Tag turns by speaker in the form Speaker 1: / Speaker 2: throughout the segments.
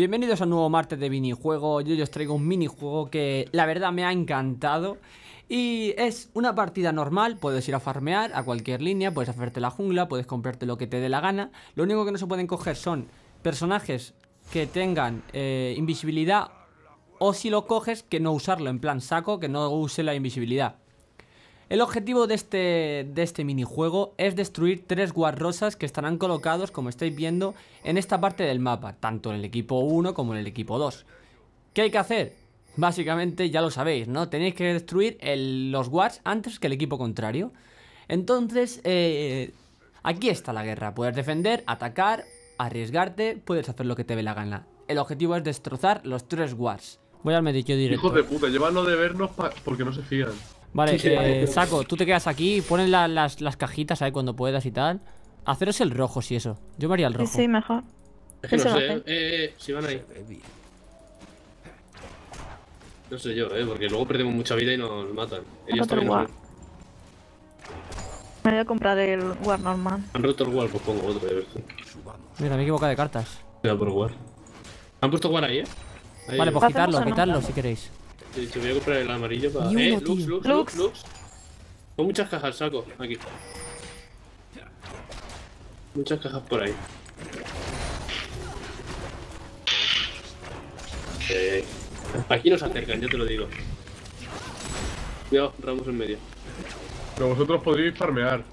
Speaker 1: Bienvenidos a un nuevo martes de minijuego. Yo os traigo un minijuego que la verdad me ha encantado. Y es una partida normal, puedes ir a farmear a cualquier línea, puedes hacerte la jungla, puedes comprarte lo que te dé la gana. Lo único que no se pueden coger son personajes que tengan eh, invisibilidad o si lo coges que no usarlo en plan saco, que no use la invisibilidad. El objetivo de este, de este minijuego es destruir tres guarrosas que estarán colocados, como estáis viendo, en esta parte del mapa, tanto en el equipo 1 como en el equipo 2. ¿Qué hay que hacer? Básicamente ya lo sabéis, ¿no? Tenéis que destruir los wards antes que el equipo contrario. Entonces, eh, aquí está la guerra. Puedes defender, atacar, arriesgarte, puedes hacer lo que te dé la gana. El objetivo es destrozar los tres wards. Voy al médico directo.
Speaker 2: Hijos de puta, llévanlo de vernos porque no se fían.
Speaker 1: Vale, eh, Saco, tú te quedas aquí, pones las, las, cajitas ahí cuando puedas y tal. Haceros el rojo, si eso. Yo me haría el rojo.
Speaker 3: Sí, sí mejor.
Speaker 4: Es que no sé, eh, eh, si van ahí. No sé yo, eh, porque luego perdemos mucha vida y nos matan. Ellos también
Speaker 3: war. Me voy a comprar el War normal.
Speaker 4: Han roto el War, pues pongo otro, de.
Speaker 1: Mira, me he equivocado de cartas.
Speaker 4: Cuidado por War. Han puesto War ahí, eh.
Speaker 1: vale, pues quitarlo, quitarlo si queréis.
Speaker 4: He dicho, voy a comprar el amarillo para. eh, Lux, Lux, Lux, Lux, Con muchas cajas, saco, aquí. Muchas cajas por ahí. Eh, aquí nos acercan, yo te lo digo. Cuidado, Ramos en medio.
Speaker 2: Pero vosotros podríais farmear.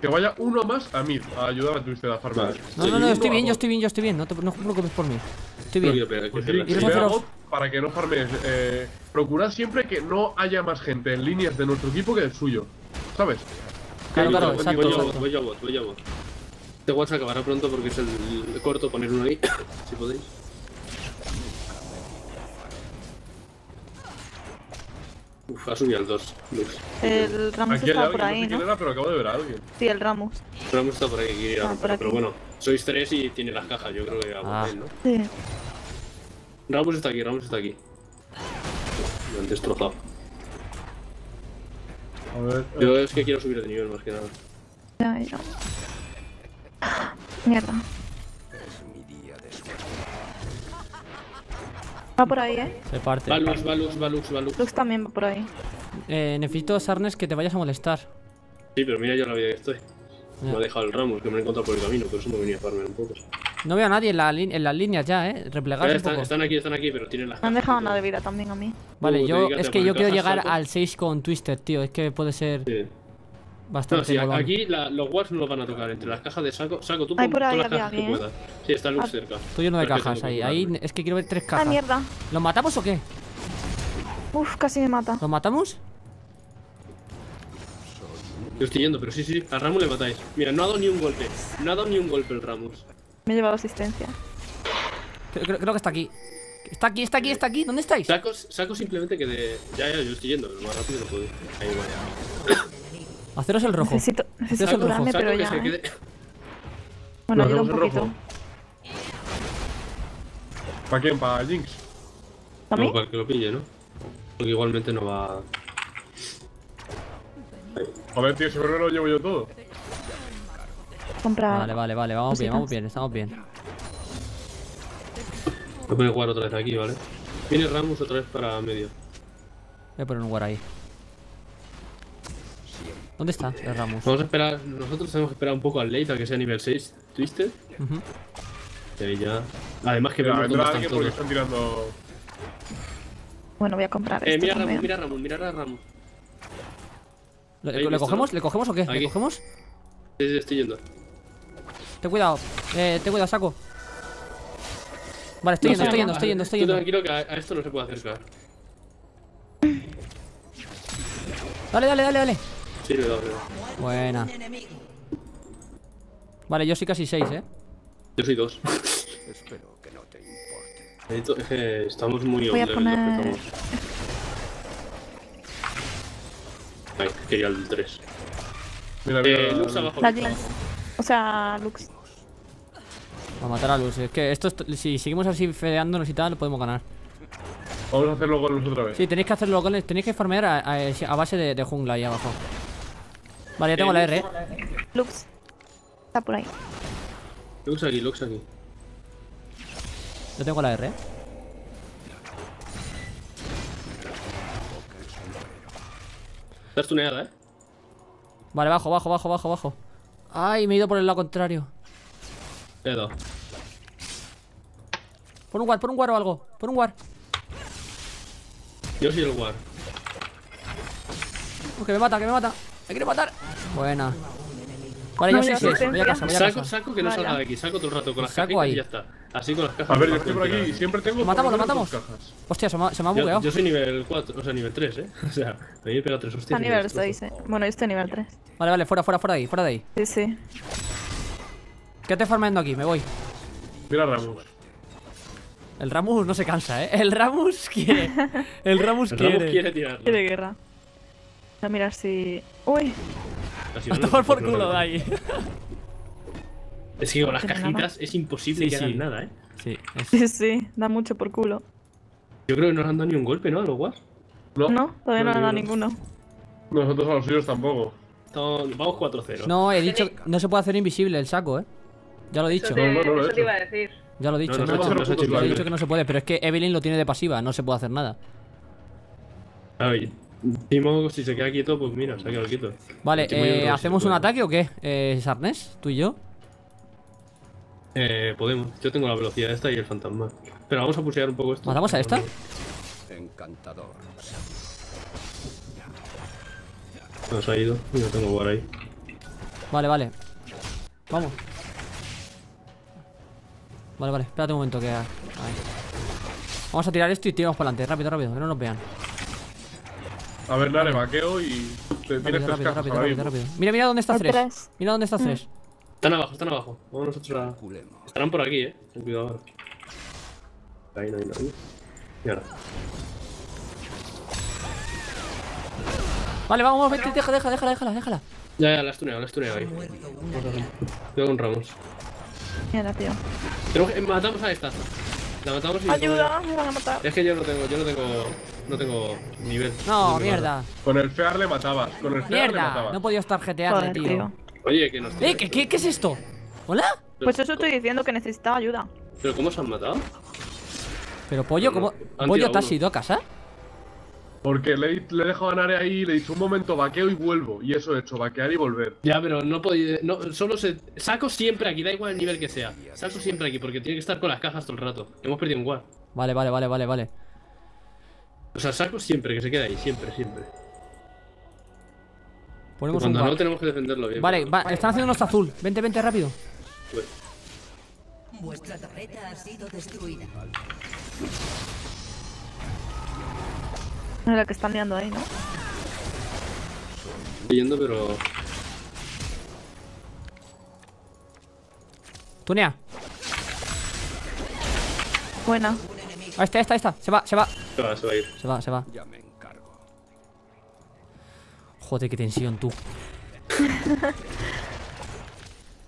Speaker 2: Que vaya uno más a mí, a ayudar a Twister a farmear.
Speaker 1: No, no, no, estoy bien, yo estoy bien, yo estoy bien. No te, no te preocupes por mí. Estoy bien.
Speaker 2: Pues para que no farmees. Eh, procurad siempre que no haya más gente en líneas de nuestro equipo que del suyo. ¿Sabes?
Speaker 1: Claro, claro, exacto,
Speaker 4: voy, a bot, voy a bot, voy a bot. Este watch acabará pronto porque es el, corto poner uno ahí, si podéis. Uf, ha subido al 2.
Speaker 3: El Ramos está por ahí, ¿no?
Speaker 2: Era, pero acabo de ver a alguien.
Speaker 3: Sí, el Ramos.
Speaker 4: El Ramos está por ahí, ah, pero bueno, sois tres y tiene las cajas, yo creo que a ah. ¿no?
Speaker 3: Sí.
Speaker 4: Ramos está aquí, Ramos está aquí. Me han destrozado.
Speaker 2: A ver.
Speaker 4: Yo es que quiero subir de nivel más que nada.
Speaker 3: Ya, ya. Mierda. Va por ahí, eh.
Speaker 1: Se parte.
Speaker 4: Va Lux, va Lux, va Lux, va Lux.
Speaker 3: Lux también va por ahí.
Speaker 1: Eh, necesito, Sarnes, que te vayas a molestar.
Speaker 4: Sí, pero mira yo la vida que estoy. Me ha dejado el Ramos, que me he encontrado por el camino, por eso me venía a farmear un poco.
Speaker 1: No veo a nadie en, la en las líneas ya, eh. Replegarse
Speaker 4: están, están, aquí, están aquí, pero tienen las.
Speaker 3: Me han dejado una de vida también a mí.
Speaker 1: Vale, yo es que yo quiero llegar al 6 con Twister, tío. Es que puede ser.
Speaker 4: Sí.
Speaker 1: Bastante.
Speaker 4: No, sí, aquí la, los wards no los van a tocar. Entre las cajas de saco, saco tú
Speaker 3: Hay por ahí
Speaker 4: las
Speaker 3: cajas
Speaker 4: que puedas. Sí, está Lux ah. cerca.
Speaker 1: Estoy lleno de cajas ahí. Ahí es que quiero ver tres cajas.
Speaker 3: ¡Ah, mierda!
Speaker 1: ¿Los matamos o qué?
Speaker 3: Uf, casi me mata.
Speaker 1: ¿Los matamos?
Speaker 4: Yo estoy yendo, pero sí, sí, a Ramos le matáis. Mira, no ha dado ni un golpe. No ha dado ni un golpe el Ramos.
Speaker 3: Me he llevado asistencia.
Speaker 1: Creo, que está aquí. Está aquí, está aquí, está aquí. ¿Dónde estáis?
Speaker 4: Saco, saco simplemente que de. Ya, ya, yo estoy yendo. Lo más rápido no puedo. Ahí
Speaker 1: vaya. Haceros el rojo.
Speaker 3: Necesito, necesito el rojo. pero ya, ¿eh? Bueno, ayuda un
Speaker 2: poquito. Rojo. ¿Para quién? ¿Para Jinx?
Speaker 3: ¿Para mí?
Speaker 4: No, para que lo pille, ¿no? Porque igualmente no va...
Speaker 2: A ver, tío, seguro lo llevo yo todo.
Speaker 3: Comprar.
Speaker 1: Vale, vale, vale, vamos bien, vamos bien, estamos bien.
Speaker 4: Voy a poner guard otra vez aquí, ¿vale? Viene Ramos otra vez para medio.
Speaker 1: Voy a poner un guard ahí. ¿Dónde está el Ramos?
Speaker 4: Vamos a esperar, nosotros tenemos que esperar un poco al late a que sea nivel 6 Twister. Uh Y ya. Además que
Speaker 2: vemos dónde están todos. están tirando.
Speaker 3: Bueno, voy a comprar
Speaker 4: eh, este mira a Ramos, mira a Ramos, mira a Ramos.
Speaker 1: ¿Le, cogemos? ¿Le cogemos o qué? ¿Le cogemos? Sí,
Speaker 4: sí, estoy yendo.
Speaker 1: Ten cuidado, eh, ten cuidado, saco. Vale, estoy yendo, estoy yendo, estoy yendo, estoy yendo.
Speaker 4: tranquilo que a, esto no se puede acercar.
Speaker 1: Dale, dale, dale, dale.
Speaker 4: Sí, le he dado,
Speaker 1: Buena. Vale, yo soy casi 6, eh.
Speaker 4: Yo soy 2. Espero que no te importe. Es que estamos muy
Speaker 3: Voy a poner...
Speaker 4: Ay, quería el 3.
Speaker 2: Mira, mira,
Speaker 4: eh, Lux abajo.
Speaker 3: O sea, Lux.
Speaker 1: Matar a Lux. Es que esto, si seguimos así fedeándonos y tal, lo podemos ganar.
Speaker 2: Vamos a hacerlo goles otra vez.
Speaker 1: Sí, tenéis que hacerlo goles. Tenéis que farmear a, a, base de, de, jungla ahí abajo. Vale, ya tengo la R.
Speaker 3: Lux. Está por ahí.
Speaker 4: Lux aquí, Lux aquí.
Speaker 1: Yo tengo la R, ¿eh?
Speaker 4: Estás tuneada, eh.
Speaker 1: Vale, bajo, bajo, bajo, bajo, bajo. Ay, me he ido por el lado contrario.
Speaker 4: Te he dado.
Speaker 1: Por un war, por un war o algo. Por un war.
Speaker 4: Yo soy el war.
Speaker 1: Uh, que me mata, que me mata. Me quiere matar. Buena. Vale,
Speaker 3: No,
Speaker 1: ya
Speaker 3: ya
Speaker 1: sí, sí.
Speaker 3: asistencia.
Speaker 1: Voy a casa, voy a
Speaker 4: Saco,
Speaker 1: casa.
Speaker 4: saco que no salga de aquí. Saco todo el rato con las
Speaker 1: ahí.
Speaker 4: y ya está. Así con las cajas.
Speaker 2: A ver, yo estoy por aquí siempre tengo.
Speaker 1: matamos,
Speaker 2: lo
Speaker 1: matamos.
Speaker 2: cajas.
Speaker 1: Hostia, se me ha, se me ha
Speaker 4: Yo,
Speaker 1: bugueado.
Speaker 4: yo soy nivel 4, o sea, nivel 3, eh. O sea, me he pegado 3 hostias.
Speaker 3: Está nivel
Speaker 4: me
Speaker 3: 6, eh. Bueno, yo estoy nivel 3.
Speaker 1: Vale, vale, fuera, fuera, fuera de ahí, fuera de ahí.
Speaker 3: Sí, sí.
Speaker 1: Quédate farmeando aquí, me voy.
Speaker 2: Mira Ramus.
Speaker 1: El Ramus no se cansa, ¿eh? El Ramus quiere. El Ramus
Speaker 4: El
Speaker 1: quiere.
Speaker 4: Ramos quiere tirarlo.
Speaker 3: Quiere guerra. Voy a mirar si. Uy,
Speaker 1: A
Speaker 4: no,
Speaker 1: tomar por
Speaker 4: no,
Speaker 1: culo de ahí.
Speaker 4: Es que con las cajitas es imposible
Speaker 1: Sí,
Speaker 4: que hagan
Speaker 1: sí.
Speaker 4: nada, eh.
Speaker 1: Sí, es-
Speaker 3: sí, sí, da mucho por culo.
Speaker 4: Yo creo que no nos han dado ni un golpe, ¿no? A los guas.
Speaker 2: No,
Speaker 3: No, todavía no,
Speaker 2: no,
Speaker 3: le da
Speaker 2: no.
Speaker 3: ninguno.
Speaker 2: Nosotros a los suyos tampoco.
Speaker 4: Estamos- Vamos 4-0.
Speaker 1: No, he dicho. No se puede hacer invisible el saco, ¿eh? Ya lo he dicho.
Speaker 5: Eso te,
Speaker 2: No, no, no lo he
Speaker 5: eso te iba a decir.
Speaker 1: Ya lo he dicho.
Speaker 4: No, no,
Speaker 1: No,
Speaker 4: no,
Speaker 1: he
Speaker 2: no,
Speaker 1: dicho-
Speaker 2: no, no,
Speaker 1: he
Speaker 2: no,
Speaker 1: dicho que no se puede, pero es que Evelyn lo tiene de pasiva, no se puede hacer nada.
Speaker 4: A ver, Timo, si se queda quieto, pues mira, se ha quedado quieto.
Speaker 1: Vale, eh, ¿hacemos un ataque o qué? Eh, Sarnes, tú y yo.
Speaker 4: Eh, podemos. Yo tengo la velocidad esta y el fantasma. Pero vamos a pusear un poco esto.
Speaker 1: ¿Matamos a esta?
Speaker 6: Encantador.
Speaker 4: Nos ha ido. Yo tengo war ahí.
Speaker 1: Vale, vale. Vamos. Vale, vale, espérate un momento que. Ahí. Vamos a tirar esto y tiramos para adelante. Rápido, rápido, que no nos vean.
Speaker 2: A ver, Nare, vaqueo y. Te tienes
Speaker 1: Rápido,
Speaker 2: tres
Speaker 1: rápido, rápido. Mira, mira dónde está
Speaker 3: tres.
Speaker 1: Mira dónde está Thresh.
Speaker 4: Están abajo, están abajo. Vamos nosotros a. Estarán por aquí, eh. Ten cuidado ahora. Ahí no hay nadie. Y ahora.
Speaker 1: Vale, vamos, vete, deja, deja, déjala, déjala, déjala.
Speaker 4: Ya, ya, la has tuneado, la has tuneado ahí. Vamos a- Cuidado con Ramos.
Speaker 3: Mira, tío.
Speaker 4: Tenemos que- matamos a esta. La matamos y.
Speaker 3: Ayuda, me van a matar.
Speaker 4: Es que yo no tengo, yo no tengo. No tengo nivel.
Speaker 1: No,
Speaker 4: tengo
Speaker 1: mierda.
Speaker 2: Con el Fear le matabas. Con el Fear le
Speaker 1: Mierda.
Speaker 2: matabas.
Speaker 1: No he podido estar
Speaker 3: Joder,
Speaker 1: tío.
Speaker 4: Oye, que nos.
Speaker 1: Eh, ¿qué, qué, ¿qué es esto? ¿Hola?
Speaker 3: Pues eso estoy diciendo que necesitaba ayuda.
Speaker 4: ¿Pero cómo se han matado?
Speaker 1: Pero pollo. ¿cómo? ¿Pollo te has ido a casa?
Speaker 2: Porque le, le he dejado a Nare ahí y le he dicho un momento vaqueo y vuelvo. Y eso he hecho, vaquear y volver.
Speaker 4: Ya, pero no podía. No, solo se. Saco siempre aquí, da igual el nivel que sea. Saco siempre aquí, porque tiene que estar con las cajas todo el rato. Hemos perdido un war.
Speaker 1: Vale, vale, vale, vale, vale.
Speaker 4: O sea, saco siempre, que se quede ahí, siempre, siempre.
Speaker 1: Ponemos un
Speaker 4: Cuando no
Speaker 1: guard.
Speaker 4: tenemos que defenderlo bien.
Speaker 1: Vale, va, están haciendo nuestro azul. Vente, vente rápido.
Speaker 4: Pues,
Speaker 7: Vuestra torreta ha sido destruida.
Speaker 3: Es la que están liando ahí, ¿no?
Speaker 4: estoy yendo, pero.
Speaker 1: Tunea.
Speaker 3: Buena.
Speaker 1: Ahí está, ahí está, ahí está. Se va, se va.
Speaker 4: Se va, se va a ir.
Speaker 1: Se va, se va.
Speaker 6: Ya me encargo.
Speaker 1: Joder, qué tensión, tú.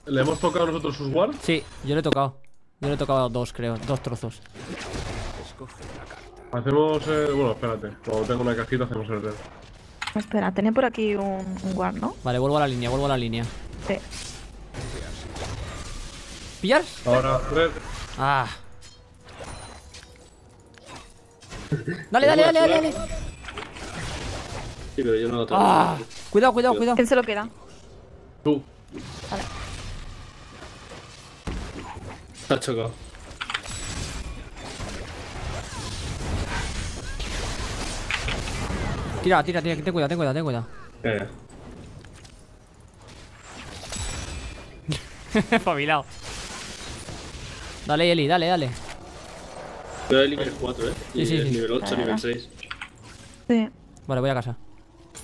Speaker 2: ¿Le hemos tocado nosotros sus wards?
Speaker 1: Sí, yo le he tocado. Yo le he tocado dos, creo. Dos trozos.
Speaker 6: Escoge carta.
Speaker 2: Hacemos. Eh, bueno, espérate. Cuando tengo una cajita hacemos el red.
Speaker 3: Espera, tenía por aquí un, un guard, ¿no?
Speaker 1: Vale, vuelvo a la línea, vuelvo a la línea.
Speaker 3: Sí.
Speaker 1: ¿Pillar?
Speaker 2: Ahora, red.
Speaker 1: Ah. Dale, dale, dale, dale, dale.
Speaker 4: Sí, pero yo no lo tengo.
Speaker 1: Ah. Cuidado, cuidado, cuidado.
Speaker 3: ¿Quién se lo queda?
Speaker 2: Tú.
Speaker 4: Está chocado.
Speaker 1: Tira, tira, tira. Ten cuidado, ten cuidado, ten cuidado.
Speaker 4: Eh,
Speaker 1: Espabilado. Dale, Eli, dale, dale.
Speaker 4: Yo el nivel 4, eh.
Speaker 1: Sí,
Speaker 4: Y
Speaker 1: sí,
Speaker 4: el
Speaker 1: sí.
Speaker 4: nivel 8,
Speaker 3: Claro.
Speaker 4: nivel 6.
Speaker 3: Sí.
Speaker 1: Vale, voy a casa.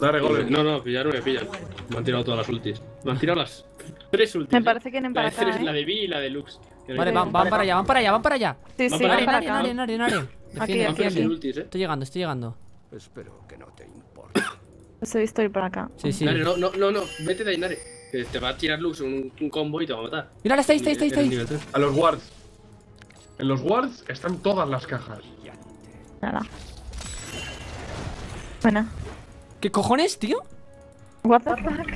Speaker 2: Nare, golem.
Speaker 4: No, no, pillar me pillan. Me han tirado todas las ultis. Me han tirado las tres ultis.
Speaker 3: Me
Speaker 4: eh.
Speaker 3: parece que
Speaker 4: La
Speaker 3: para acá, ¿eh?
Speaker 4: la de Vi y la de Lux.
Speaker 1: Vale, van, van para allá, van para allá, van para allá.
Speaker 3: Sí, sí, van para acá.
Speaker 1: Nare, Nare, Nare. Defiende,
Speaker 3: aquí,
Speaker 4: ultis, eh.
Speaker 1: Estoy llegando, estoy llegando.
Speaker 6: Espero que no.
Speaker 3: Os he visto ir para acá.
Speaker 1: Sí, sí.
Speaker 4: Nare, no, no, no, no. Vete de ahí, Nare. Que te va a tirar Lux un, un combo y te va a matar.
Speaker 1: Mira, está ahí, está ahí, está ahí, está.
Speaker 2: A los wards. En los wards están todas las cajas.
Speaker 3: Nada. Buena.
Speaker 1: ¿Qué cojones, tío?
Speaker 3: What the fuck?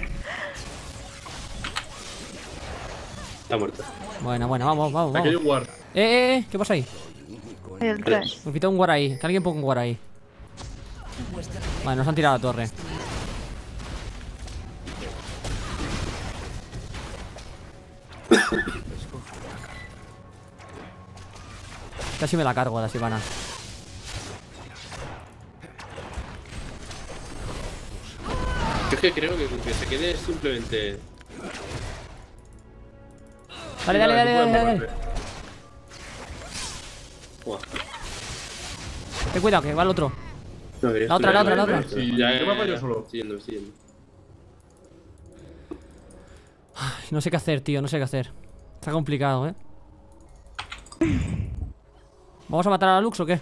Speaker 4: Está muerta.
Speaker 1: Bueno, bueno, vamos, vamos,
Speaker 2: Aquí hay
Speaker 1: vamos.
Speaker 2: un ward.
Speaker 1: Eh, eh, eh, ¿qué pasa ahí?
Speaker 3: El 3.
Speaker 1: Me un guard ahí. Que alguien ponga un guard ahí. Vale, nos han tirado a la torre. Casi me la cargo a la Sivana.
Speaker 4: Yo es que creo que con que se quede simplemente.
Speaker 1: Dale, dale, dale, dale, dale. Ten cuidado, que va el otro.
Speaker 4: No,
Speaker 1: La otra, la otra, la otra.
Speaker 2: Sí,
Speaker 4: Ya, ya,
Speaker 2: me apaño
Speaker 4: ya.
Speaker 2: solo.
Speaker 4: Estoy yendo, estoy yendo.
Speaker 1: Ay, No sé qué hacer, tío, no sé qué hacer. Está complicado, eh. ¿Vamos a matar a la Lux o qué?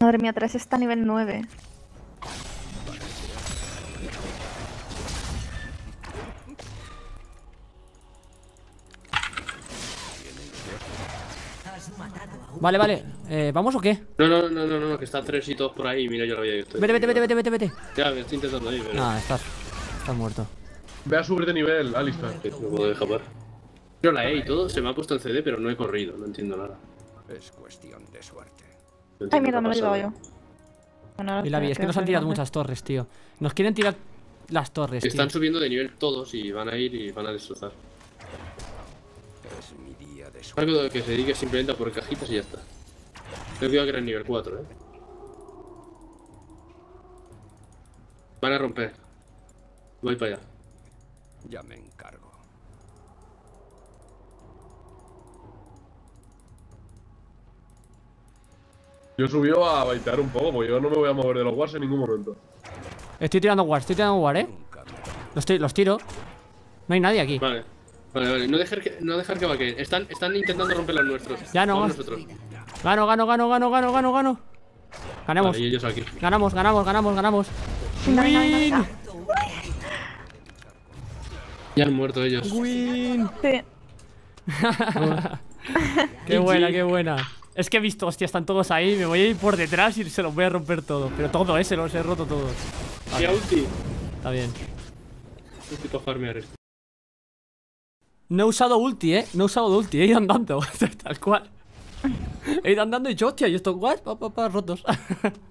Speaker 3: Madre mía, 3 está a nivel 9.
Speaker 7: Has matado a un
Speaker 1: Vale, vale. Eh, ¿Vamos o qué?
Speaker 4: No, no, no, no, no, que están tres y todos por ahí. Mira, yo la vida que estoy.
Speaker 1: Vete, vete, vete, vete, vete, vete.
Speaker 4: Ya, me estoy intentando ahí, pero.
Speaker 1: Nah, estás. Estás muerto.
Speaker 2: Ve a subir de nivel, Alistar.
Speaker 4: que No puedo escapar. Yo la E y todo, se me ha puesto en CD, pero no he corrido, no entiendo nada.
Speaker 6: Es cuestión de suerte.
Speaker 4: No
Speaker 3: Ay, mierda, me lo he llevado yo. Bueno,
Speaker 1: Y la vi, es que nos han tirado muchas torres, tío. Nos quieren tirar las torres, tío.
Speaker 4: Están subiendo de nivel todos y van a ir y van a destrozar.
Speaker 6: Es mi día de suerte.
Speaker 4: Algo que se dedique simplemente a por cajitas y ya está. Ten cuidado que era nivel 4, eh. Van a romper. Voy para allá.
Speaker 6: Ya me encargo.
Speaker 2: Yo subió a baitear un poco, porque yo no me voy a mover de los wars en ningún momento.
Speaker 1: Estoy tirando war, estoy tirando war, eh. Los, los tiro. No hay nadie aquí.
Speaker 4: Vale. Vale, vale. No dejar que, no dejar que vaquen. Están, están intentando romper los nuestros.
Speaker 1: Ya no,
Speaker 4: nosotros.
Speaker 1: Gano, gano, gano, gano, gano, gano, gano. Ganamos.
Speaker 4: Vale, ellos aquí.
Speaker 1: Ganamos, ganamos, ganamos, ganamos.
Speaker 3: Venga.
Speaker 4: Ya han muerto ellos.
Speaker 1: Win.
Speaker 3: Sí.
Speaker 1: Qué buena, qué buena. Es que he visto, hostia, están todos ahí. Me voy a ir por detrás y se los voy a romper todo. Pero todo, eh, se los he roto todos.
Speaker 4: Y a ulti.
Speaker 1: Está bien.
Speaker 4: Ulti para farmear esto.
Speaker 1: No he usado ulti, eh. No he usado ulti, he ido andando. Tal cual. He ido andando y yo, hostia, y pa, pa, pa, rotos.